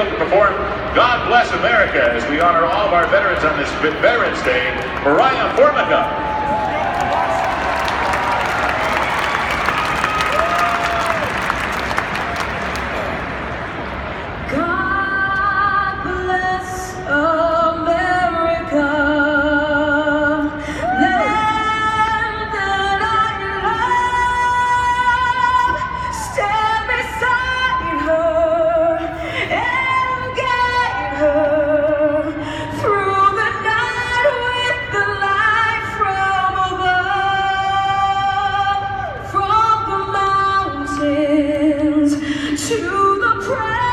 Field to perform God Bless America as we honor all of our veterans on this Veterans Day. Moriah Formica. God to the press.